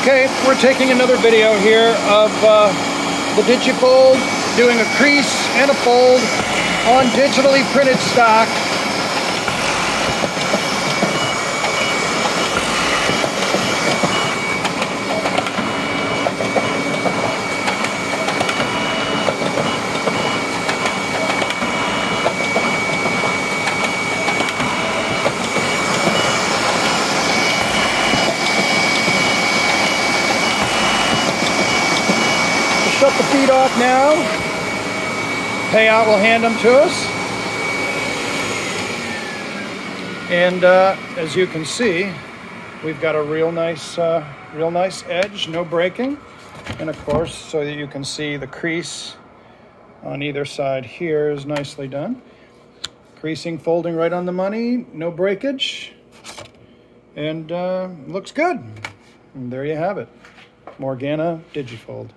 Okay, we're taking another video here of uh, the Digifold doing a crease and a fold on digitally printed stock. Shut the feet off now. Payout will hand them to us. And uh, as you can see, we've got a real nice, uh, real nice edge, no breaking. And of course, so that you can see the crease on either side here is nicely done. Creasing, folding right on the money, no breakage. And uh, looks good. And there you have it. Morgana Digifold.